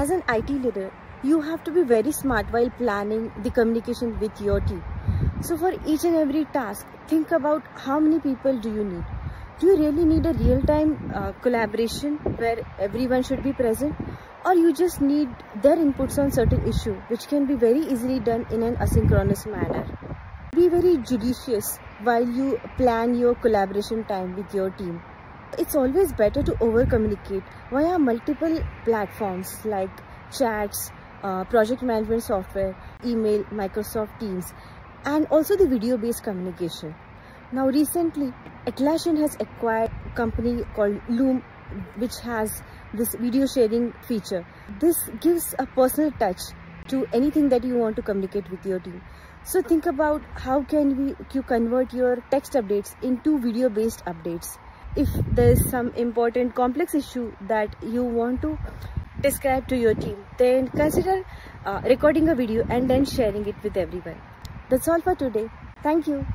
as an IT leader, you have to be very smart while planning the communication with your team. So for each and every task, think about how many people do you need. Do you really need a real-time uh, collaboration where everyone should be present? Or you just need their inputs on certain issue which can be very easily done in an asynchronous manner. Be very judicious while you plan your collaboration time with your team. It's always better to over communicate via multiple platforms like chats, uh, project management software, email, Microsoft Teams, and also the video based communication. Now, recently, Atlassian has acquired a company called Loom, which has this video sharing feature. This gives a personal touch to anything that you want to communicate with your team. So think about how can we you convert your text updates into video based updates. If there is some important complex issue that you want to describe to your team, then consider uh, recording a video and then sharing it with everyone. That's all for today. Thank you.